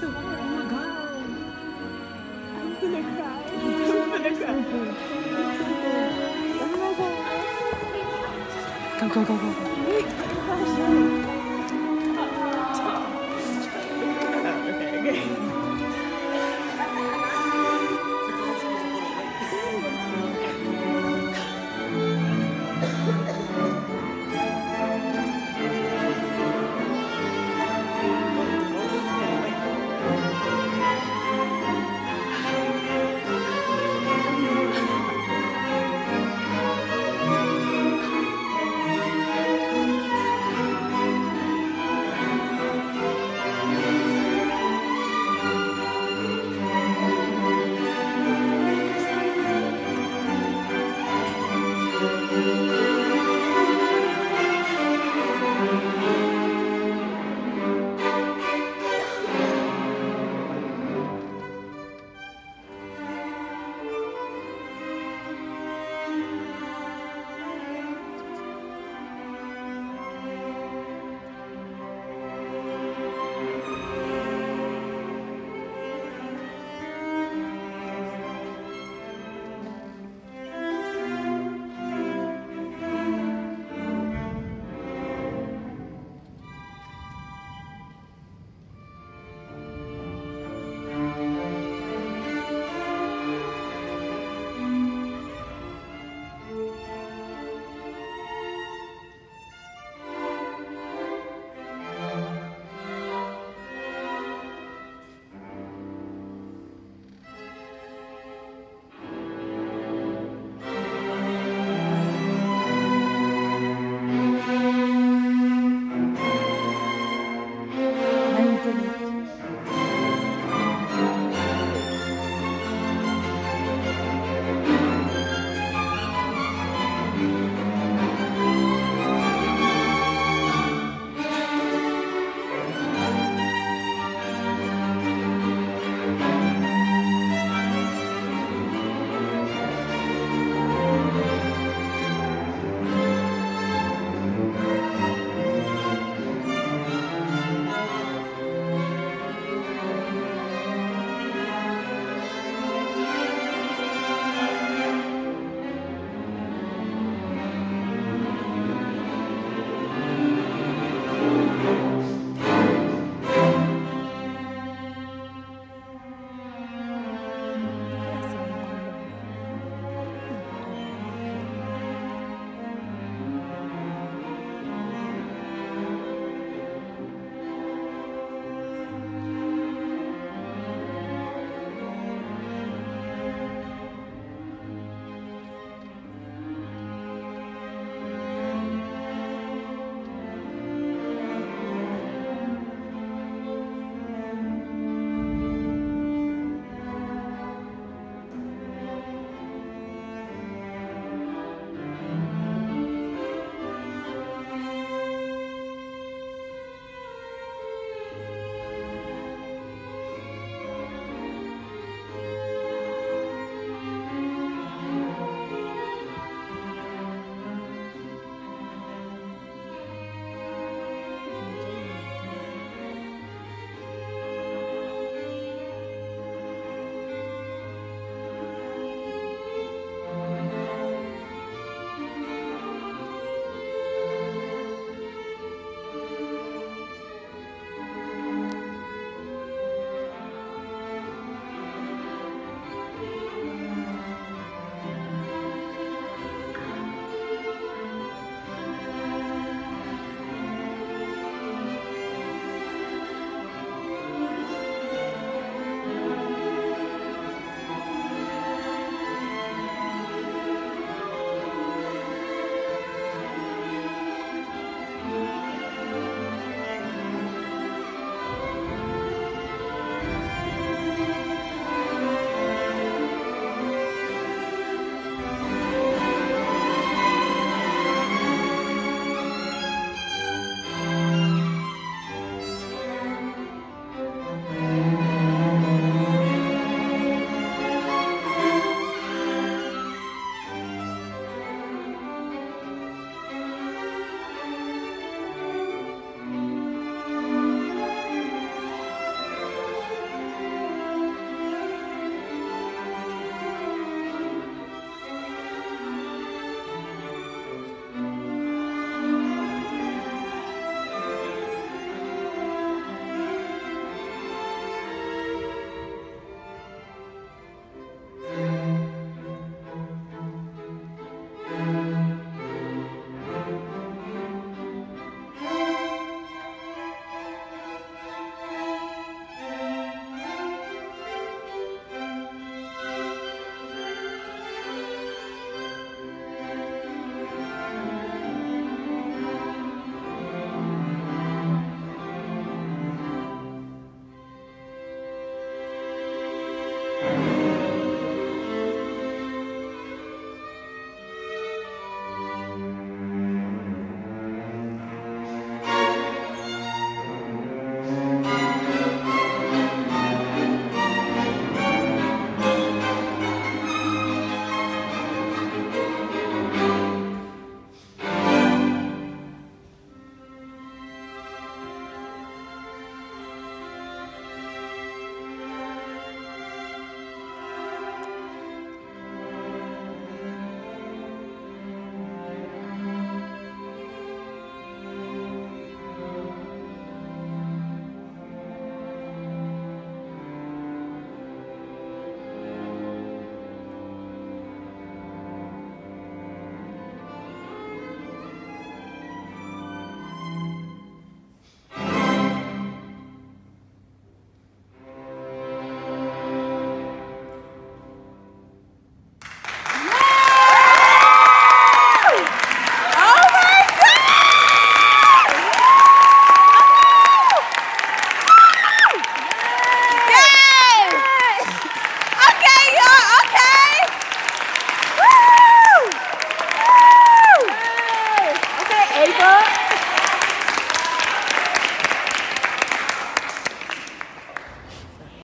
so hard. Oh my god. I'm gonna cry. I'm gonna cry. Oh my god. Go, go, go, go, go.